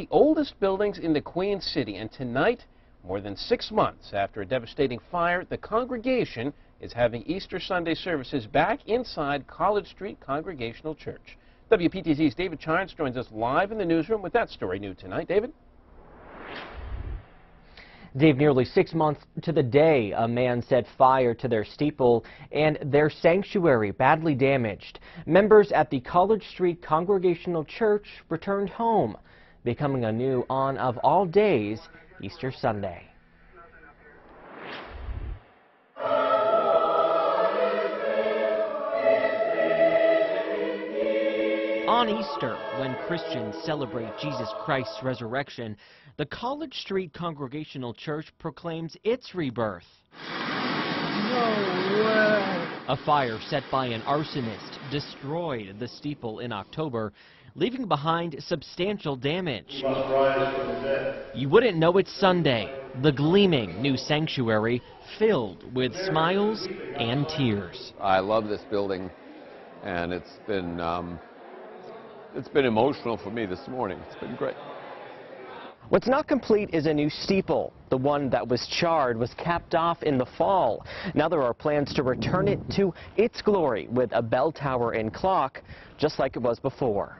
the oldest buildings in the Queen City, and tonight, more than six months after a devastating fire, the congregation is having Easter Sunday services back inside College Street Congregational Church. WPTZ's David Charns joins us live in the newsroom with that story new tonight. David? Dave, nearly six months to the day, a man set fire to their steeple and their sanctuary badly damaged. Members at the College Street Congregational Church returned home, becoming a new on of all days, Easter Sunday. On Easter, when Christians celebrate Jesus Christ's resurrection, the College Street Congregational Church proclaims its rebirth. No way. A fire set by an arsonist destroyed the steeple in October, leaving behind substantial damage. You wouldn't know it's Sunday. The gleaming new sanctuary filled with smiles and tears. I love this building, and it's been um, it's been emotional for me this morning. It's been great. What's not complete is a new steeple. The one that was charred was capped off in the fall. Now there are plans to return it to its glory with a bell tower and clock, just like it was before.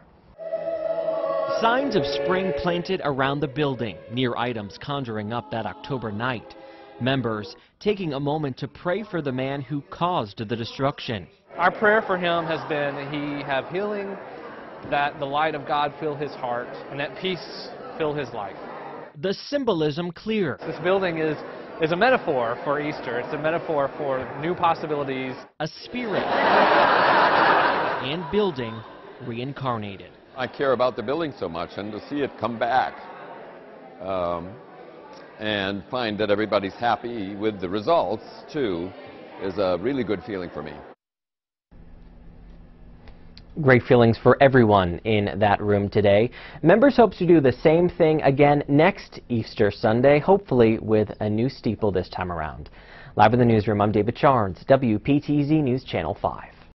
Signs of spring planted around the building, near items conjuring up that October night. Members taking a moment to pray for the man who caused the destruction. Our prayer for him has been that he have healing, that the light of God fill his heart, and that peace fill his life. The symbolism clear. This building is, is a metaphor for Easter. It's a metaphor for new possibilities. A spirit and building reincarnated. I care about the building so much, and to see it come back um, and find that everybody's happy with the results, too, is a really good feeling for me. Great feelings for everyone in that room today. Members hope to do the same thing again next Easter Sunday, hopefully with a new steeple this time around. Live in the newsroom, I'm David Charns, WPTZ News Channel 5.